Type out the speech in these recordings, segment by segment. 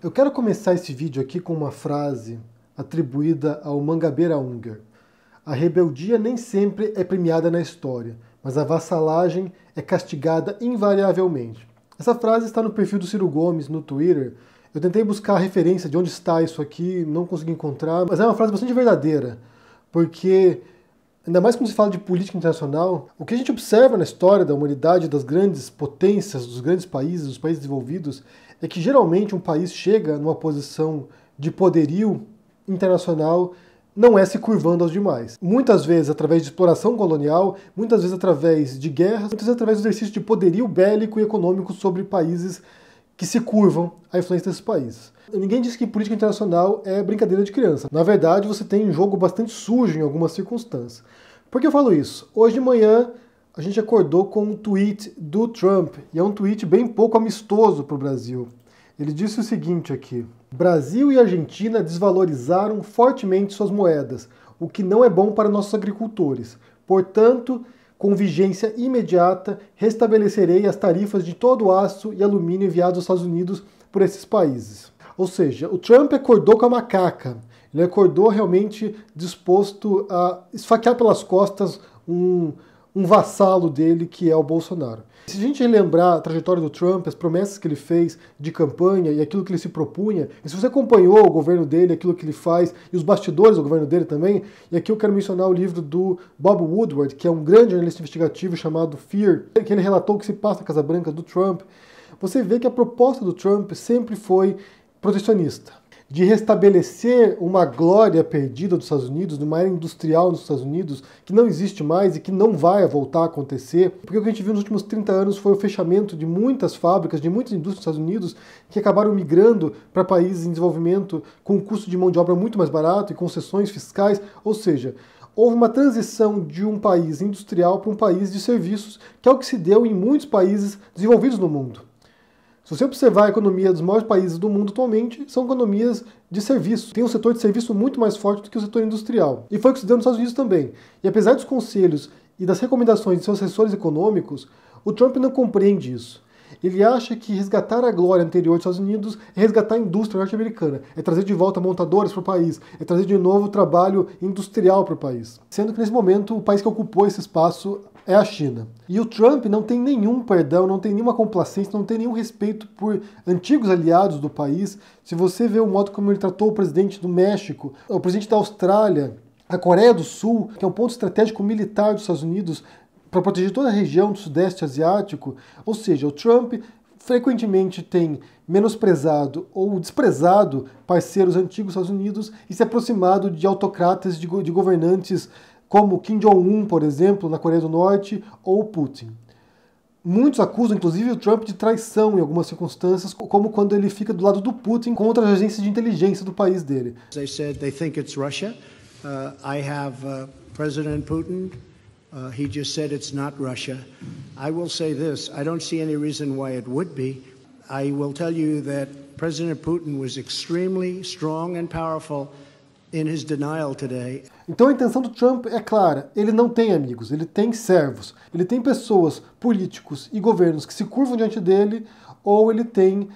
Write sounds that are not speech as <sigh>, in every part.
Eu quero começar esse vídeo aqui com uma frase atribuída ao Mangabeira Unger. A rebeldia nem sempre é premiada na história, mas a vassalagem é castigada invariavelmente. Essa frase está no perfil do Ciro Gomes no Twitter. Eu tentei buscar a referência de onde está isso aqui, não consegui encontrar, mas é uma frase bastante verdadeira, porque ainda mais quando se fala de política internacional, o que a gente observa na história da humanidade, das grandes potências, dos grandes países, dos países desenvolvidos, é que geralmente um país chega numa posição de poderio internacional não é se curvando aos demais. Muitas vezes através de exploração colonial, muitas vezes através de guerras, muitas vezes através do exercício de poderio bélico e econômico sobre países que se curvam à influência desses países. Ninguém diz que política internacional é brincadeira de criança. Na verdade, você tem um jogo bastante sujo em algumas circunstâncias. Por que eu falo isso? Hoje de manhã a gente acordou com um tweet do Trump, e é um tweet bem pouco amistoso para o Brasil. Ele disse o seguinte aqui: Brasil e Argentina desvalorizaram fortemente suas moedas, o que não é bom para nossos agricultores. Portanto, com vigência imediata, restabelecerei as tarifas de todo o aço e alumínio enviados aos Estados Unidos por esses países. Ou seja, o Trump acordou com a macaca. Ele acordou realmente disposto a esfaquear pelas costas um, um vassalo dele, que é o Bolsonaro. Se a gente relembrar a trajetória do Trump, as promessas que ele fez de campanha e aquilo que ele se propunha, e se você acompanhou o governo dele, aquilo que ele faz, e os bastidores do governo dele também, e aqui eu quero mencionar o livro do Bob Woodward, que é um grande analista investigativo chamado Fear, que ele relatou o que se passa na Casa Branca do Trump, você vê que a proposta do Trump sempre foi protecionista de restabelecer uma glória perdida dos Estados Unidos, de uma era industrial nos Estados Unidos, que não existe mais e que não vai voltar a acontecer. Porque o que a gente viu nos últimos 30 anos foi o fechamento de muitas fábricas, de muitas indústrias dos Estados Unidos, que acabaram migrando para países em desenvolvimento com um custo de mão de obra muito mais barato e concessões fiscais. Ou seja, houve uma transição de um país industrial para um país de serviços, que é o que se deu em muitos países desenvolvidos no mundo. Se você observar a economia dos maiores países do mundo atualmente, são economias de serviço. Tem um setor de serviço muito mais forte do que o setor industrial. E foi o que se deu nos Estados Unidos também. E apesar dos conselhos e das recomendações de seus assessores econômicos, o Trump não compreende isso. Ele acha que resgatar a glória anterior dos Estados Unidos é resgatar a indústria norte-americana, é trazer de volta montadores para o país, é trazer de novo trabalho industrial para o país. Sendo que nesse momento o país que ocupou esse espaço é a China. E o Trump não tem nenhum perdão, não tem nenhuma complacência, não tem nenhum respeito por antigos aliados do país. Se você vê o modo como ele tratou o presidente do México, o presidente da Austrália, a Coreia do Sul, que é um ponto estratégico militar dos Estados Unidos para proteger toda a região do Sudeste Asiático, ou seja, o Trump frequentemente tem menosprezado ou desprezado parceiros antigos dos Estados Unidos e se aproximado de autocratas, de, de governantes como Kim Jong-un, por exemplo, na Coreia do Norte, ou Putin. Muitos acusam, inclusive, o Trump de traição em algumas circunstâncias, como quando ele fica do lado do Putin contra as agências de inteligência do país dele. They said they think it's Russia. Uh, I have uh, President Putin. Uh, he just said it's not Russia. I will say this: I don't see any reason why it would be. I will tell you that President Putin was extremely strong and powerful in his denial today. Então a intenção do Trump é clara: ele não tem amigos, ele tem servos, ele tem pessoas, políticos e governos que se curvam diante dele, ou ele tem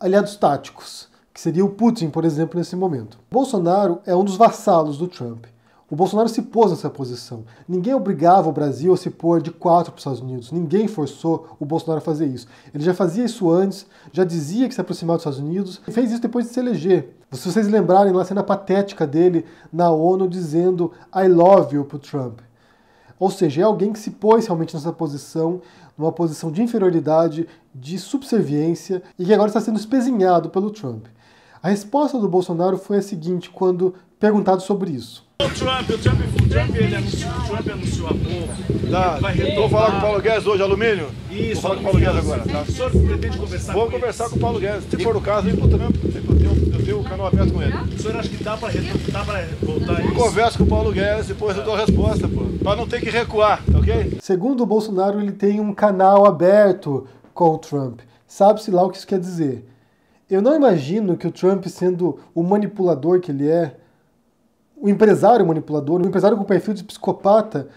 aliados táticos, que seria o Putin, por exemplo, nesse momento. Bolsonaro é um dos vassalos do Trump. O Bolsonaro se pôs nessa posição. Ninguém obrigava o Brasil a se pôr de quatro para os Estados Unidos. Ninguém forçou o Bolsonaro a fazer isso. Ele já fazia isso antes, já dizia que se aproximava dos Estados Unidos, e fez isso depois de se eleger. Se vocês lembrarem lá a cena patética dele na ONU dizendo I love you para o Trump. Ou seja, é alguém que se pôs realmente nessa posição, numa posição de inferioridade, de subserviência, e que agora está sendo espezinhado pelo Trump. A resposta do Bolsonaro foi a seguinte quando perguntado sobre isso. O Trump, o Trump, o Trump, ele anunciou, o Trump anunciou há pouco. Tá, vai vou falar com o Paulo Guedes hoje, alumínio. Isso, vou falar com o Paulo Guedes agora, tá? O senhor pretende conversar Vou com conversar com o Paulo Guedes. Se for o caso, pro Trump. Eu tenho, eu tenho o canal aberto com ele. O senhor acha que dá pra, dá pra voltar isso? Converso com o Paulo Guedes, depois eu dou a resposta, pô. Pra não ter que recuar, tá ok? Segundo o Bolsonaro, ele tem um canal aberto com o Trump. Sabe-se lá o que isso quer dizer. Eu não imagino que o Trump, sendo o manipulador que ele é, o empresário manipulador, o empresário com perfil de psicopata,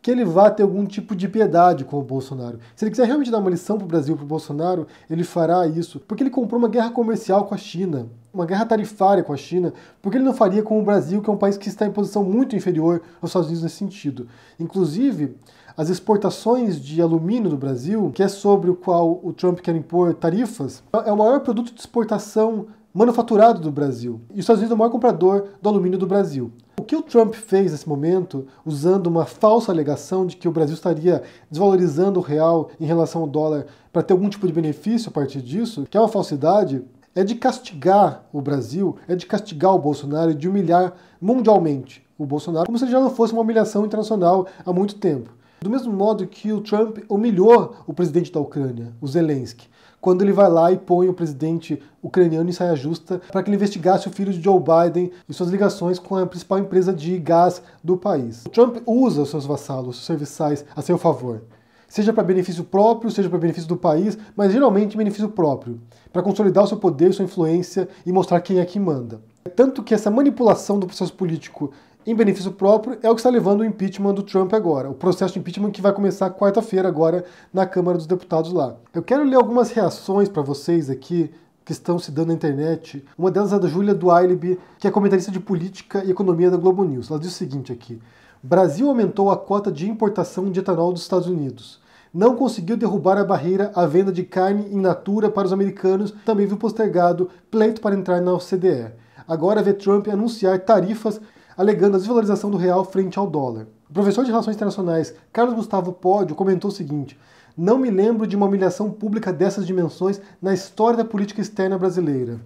que ele vá ter algum tipo de piedade com o Bolsonaro. Se ele quiser realmente dar uma lição para o Brasil, para o Bolsonaro, ele fará isso, porque ele comprou uma guerra comercial com a China, uma guerra tarifária com a China, porque ele não faria com o Brasil, que é um país que está em posição muito inferior aos Estados Unidos nesse sentido. Inclusive, as exportações de alumínio do Brasil, que é sobre o qual o Trump quer impor tarifas, é o maior produto de exportação manufaturado do Brasil. E os Estados Unidos é o maior comprador do alumínio do Brasil. O que o Trump fez nesse momento, usando uma falsa alegação de que o Brasil estaria desvalorizando o real em relação ao dólar para ter algum tipo de benefício a partir disso, que é uma falsidade, é de castigar o Brasil, é de castigar o Bolsonaro e de humilhar mundialmente o Bolsonaro, como se já não fosse uma humilhação internacional há muito tempo. Do mesmo modo que o Trump humilhou o presidente da Ucrânia, o Zelensky, quando ele vai lá e põe o presidente ucraniano em saia justa para que ele investigasse o filho de Joe Biden e suas ligações com a principal empresa de gás do país. O Trump usa os seus vassalos, os serviçais, a seu favor. Seja para benefício próprio, seja para benefício do país, mas geralmente benefício próprio, para consolidar o seu poder, sua influência e mostrar quem é que manda. Tanto que essa manipulação do processo político em benefício próprio é o que está levando o impeachment do Trump agora. O processo de impeachment que vai começar quarta-feira agora na Câmara dos Deputados lá. Eu quero ler algumas reações para vocês aqui que estão se dando na internet. Uma delas é da Júlia Duailib, que é comentarista de política e economia da Globo News. Ela diz o seguinte aqui: Brasil aumentou a cota de importação de etanol dos Estados Unidos. Não conseguiu derrubar a barreira à venda de carne in natura para os americanos. Também viu postergado pleito para entrar na OCDE. Agora vê Trump anunciar tarifas alegando a desvalorização do real frente ao dólar. O professor de Relações Internacionais Carlos Gustavo Pódio comentou o seguinte: Não me lembro de uma humilhação pública dessas dimensões na história da política externa brasileira.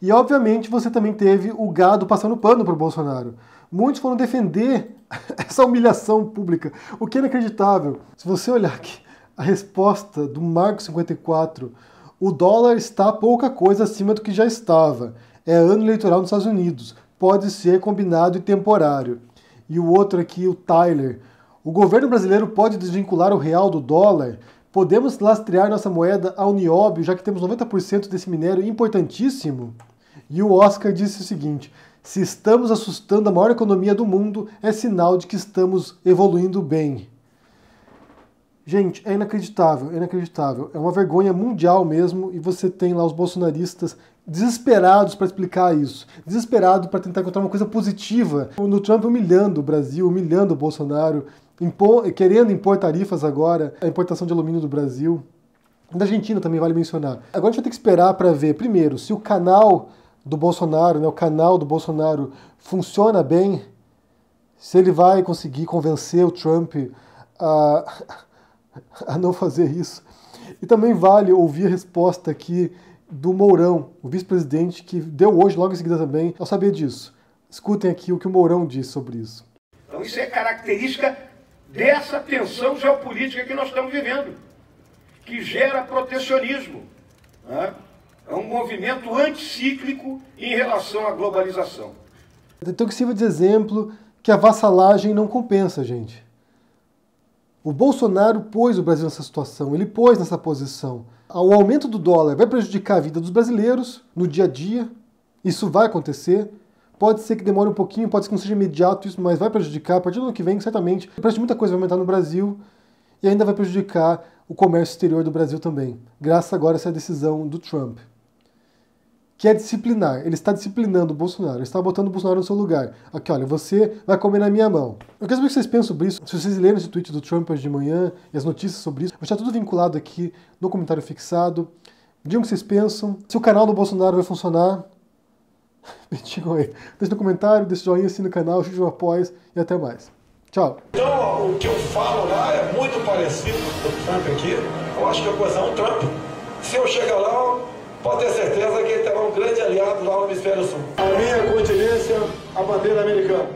E obviamente você também teve o gado passando pano para o Bolsonaro. Muitos foram defender <laughs> essa humilhação pública, o que é inacreditável. Se você olhar aqui a resposta do Marco 54, o dólar está pouca coisa acima do que já estava. É ano eleitoral nos Estados Unidos pode ser combinado e temporário. E o outro aqui, o Tyler. O governo brasileiro pode desvincular o real do dólar? Podemos lastrear nossa moeda ao nióbio, já que temos 90% desse minério importantíssimo? E o Oscar disse o seguinte: se estamos assustando a maior economia do mundo, é sinal de que estamos evoluindo bem. Gente, é inacreditável, é inacreditável. É uma vergonha mundial mesmo, e você tem lá os bolsonaristas desesperados para explicar isso, desesperados para tentar encontrar uma coisa positiva. No Trump humilhando o Brasil, humilhando o Bolsonaro, querendo impor tarifas agora, a importação de alumínio do Brasil. Da Argentina também vale mencionar. Agora a gente vai ter que esperar para ver, primeiro, se o canal do Bolsonaro, né, o canal do Bolsonaro funciona bem, se ele vai conseguir convencer o Trump a, <laughs> a não fazer isso. E também vale ouvir a resposta aqui do Mourão, o vice-presidente, que deu hoje, logo em seguida também, ao saber disso. Escutem aqui o que o Mourão diz sobre isso. Então, isso é característica dessa tensão geopolítica que nós estamos vivendo, que gera protecionismo. Né? É um movimento anticíclico em relação à globalização. Então, que sirva de exemplo que a vassalagem não compensa, gente. O Bolsonaro pôs o Brasil nessa situação, ele pôs nessa posição o aumento do dólar vai prejudicar a vida dos brasileiros no dia a dia. Isso vai acontecer. Pode ser que demore um pouquinho, pode ser que não seja imediato isso, mas vai prejudicar. A partir do ano que vem, certamente, o preço de muita coisa vai aumentar no Brasil e ainda vai prejudicar o comércio exterior do Brasil também, graças agora a essa decisão do Trump que é disciplinar. Ele está disciplinando o Bolsonaro, ele está botando o Bolsonaro no seu lugar. Aqui, olha, você vai comer na minha mão. Eu quero saber o que vocês pensam sobre isso. Se vocês leram esse tweet do Trump hoje de manhã e as notícias sobre isso, vai estar tudo vinculado aqui no comentário fixado. Digam o que vocês pensam. Se o canal do Bolsonaro vai funcionar. <laughs> Digam aí. Deixe no comentário, deixe joinha, assine no canal, o apoio e até mais. Tchau. Então, o que eu falo lá é muito parecido com o Trump aqui. Eu acho que a coisa é um Trump. Se eu chegar lá, pode ter certeza que ele terá um grande aliado lá no Hemisfério Sul. A minha continência, a bandeira americana.